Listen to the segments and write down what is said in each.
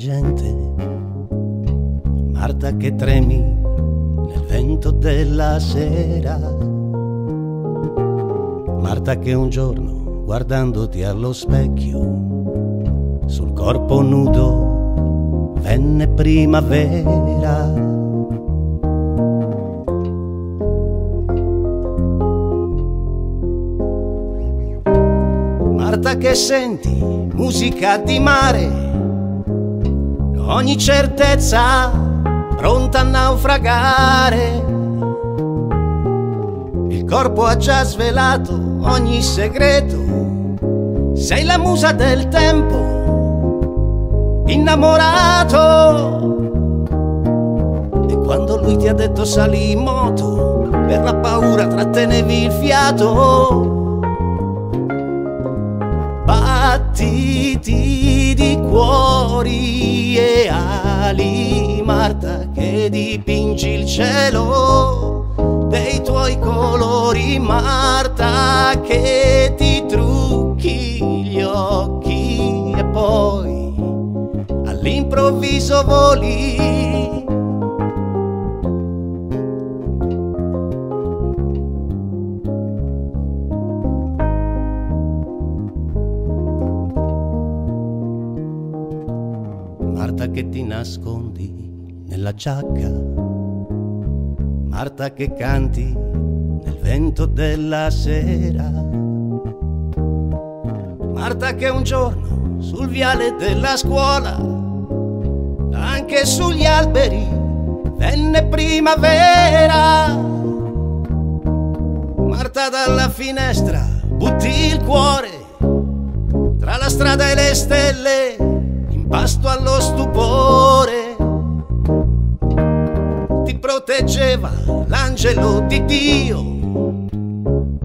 gente, Marta che tremi nel vento della sera, Marta che un giorno guardandoti allo specchio, sul corpo nudo venne primavera. Marta che senti musica di mare ogni certezza pronta a naufragare. Il corpo ha già svelato ogni segreto, sei la musa del tempo, innamorato. E quando lui ti ha detto sali in moto, per la paura trattenevi il fiato. Battiti di cuori e ali, Marta, che dipingi il cielo dei tuoi colori, Marta, che ti trucchi gli occhi e poi all'improvviso voli. Marta che ti nascondi nella giacca, Marta che canti nel vento della sera, Marta che un giorno sul viale della scuola, anche sugli alberi venne primavera. Marta dalla finestra butti il cuore tra la strada e le stelle pasto allo stupore. Ti proteggeva l'angelo di Dio,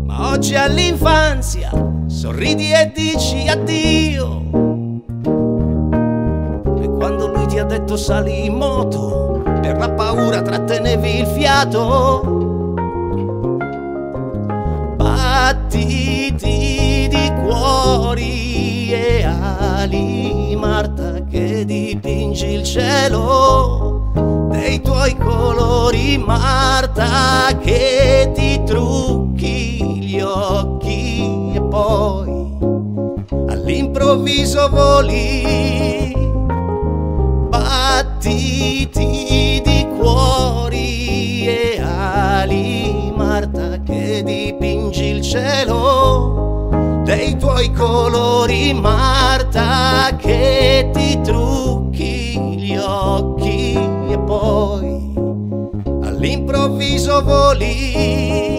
ma oggi all'infanzia sorridi e dici addio. E quando lui ti ha detto sali in moto, per la paura trattenevi il fiato. Battiti di cuori e ali, Marta, dipingi il cielo dei tuoi colori, Marta, che ti trucchi gli occhi e poi all'improvviso voli. Battiti di cuori e ali, Marta, che dipingi il cielo dei tuoi colori, Marta, che ti trucchi gli occhi e poi all'improvviso voli.